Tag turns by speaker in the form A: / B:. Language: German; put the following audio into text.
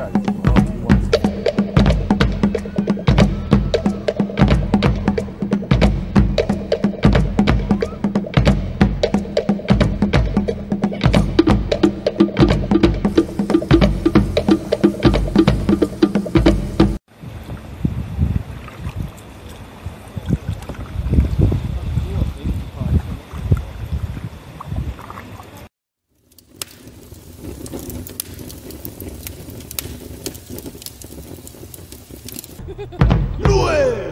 A: show. Null!